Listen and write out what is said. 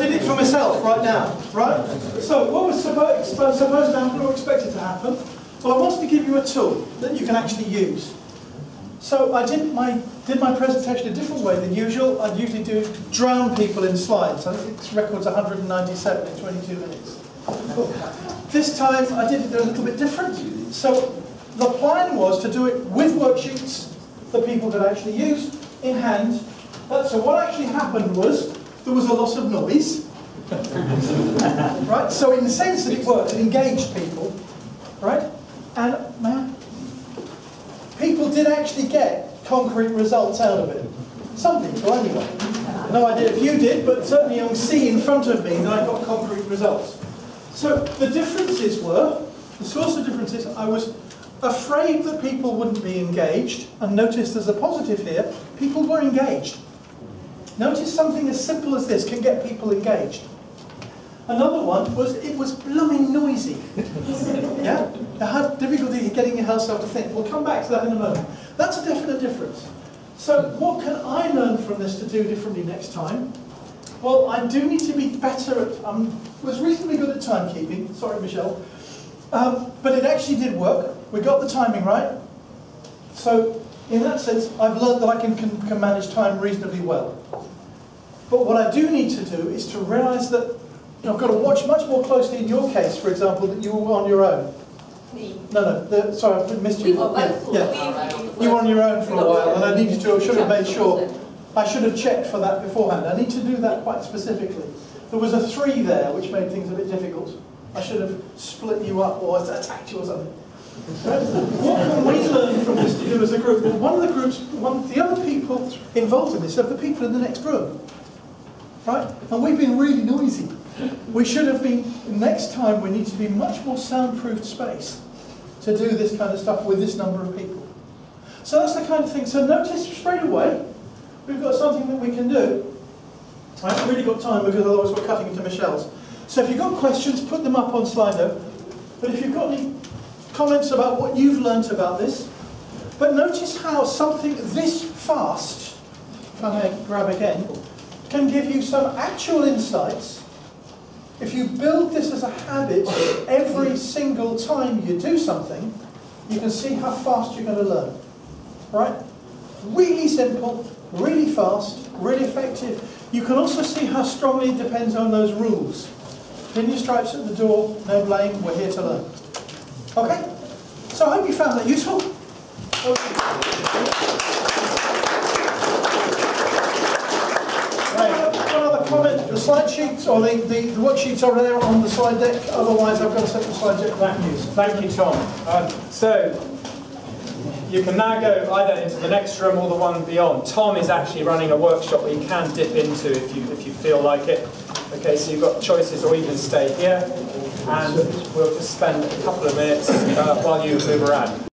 did it for myself right now, right? So what was supposed, supposed to happen or expected to happen? Well, I wanted to give you a tool that you can actually use. So I did my, did my presentation a different way than usual. I usually do drown people in slides. I think this record's 197 in 22 minutes. This time I did it a little bit different. So the plan was to do it with worksheets that people could actually use in hand. Uh, so what actually happened was there was a lot of noise. right? So in the sense that it worked, it engaged people. Right? And man, people did actually get concrete results out of it. Some people, anyway. No idea if you did, but certainly you can see in front of me that I got concrete results. So the differences were, the source of differences, I was afraid that people wouldn't be engaged, and notice there's a positive here, people were engaged. Notice something as simple as this can get people engaged. Another one was it was blooming noisy. yeah? I had difficulty getting yourself to think. We'll come back to that in a moment. That's a definite difference. So what can I learn from this to do differently next time? Well, I do need to be better at, I um, was reasonably good at timekeeping, sorry Michelle, um, but it actually did work. We got the timing right. So in that sense, I've learned that I can, can, can manage time reasonably well. But what I do need to do is to realise that you know, I've got to watch much more closely in your case, for example, that you were on your own. Me. No, no, the, sorry, I missed you. We were. Yeah, yeah. You were on your own for a while, and I needed to, I should have made sure, I should have checked for that beforehand. I need to do that quite specifically. There was a three there, which made things a bit difficult. I should have split you up or attacked you or something. What can we learn from this to do as a group? Well, one of the groups, one, the other people involved in this are the people in the next room. Right? And we've been really noisy. We should have been, next time we need to be much more soundproofed space to do this kind of stuff with this number of people. So that's the kind of thing. So notice straight away, we've got something that we can do. I haven't really got time because otherwise we're cutting into Michelle's. So if you've got questions, put them up on Slido. But if you've got any comments about what you've learnt about this, but notice how something this fast, if I may grab again, can give you some actual insights. If you build this as a habit every single time you do something, you can see how fast you're going to learn. Right? Really simple, really fast, really effective. You can also see how strongly it depends on those rules. Pin your stripes at the door, no blame, we're here to learn. Okay? So I hope you found that useful. Right, one other comment, the slide sheets or the, the, the worksheets are there on the slide deck, otherwise I've got to set the slide deck back news. Thank you, Tom. Um, so, you can now go either into the next room or the one beyond. Tom is actually running a workshop that you can dip into if you, if you feel like it. Okay, so you've got choices or even stay here and we'll just spend a couple of minutes uh, while you move around.